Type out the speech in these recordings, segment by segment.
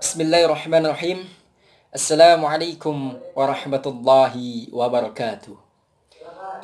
Bismillahirrahmanirrahim. Assalamualaikum warahmatullahi wabarakatuh.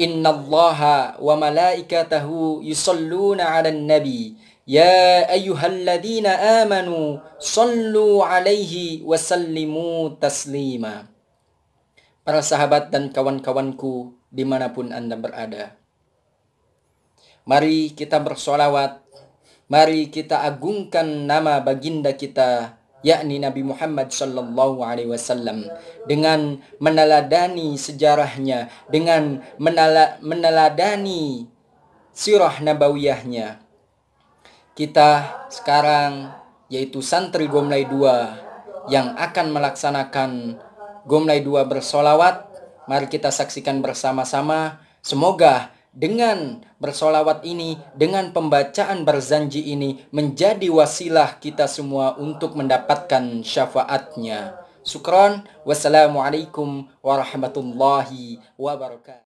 Inna allaha wa malaikatahu yusalluna ala nabi. Ya ayyuhalladzina amanu sallu alaihi wa sallimu taslima. Para sahabat dan kawan-kawanku di mana pun anda berada. Mari kita bersolawat. Mari kita agungkan nama baginda kita yakni Nabi Muhammad sallallahu alaihi wasallam dengan meneladani sejarahnya dengan menala, meneladani sirah nabawiyahnya. Kita sekarang yaitu santri Gomlai 2 yang akan melaksanakan Gomlai 2 bersolawat. Mari kita saksikan bersama-sama. Semoga dengan bersolawat ini, dengan pembacaan berzanji ini menjadi wasilah kita semua untuk mendapatkan syafaatnya. Sukron, wassalamualaikum warahmatullahi wabarakatuh.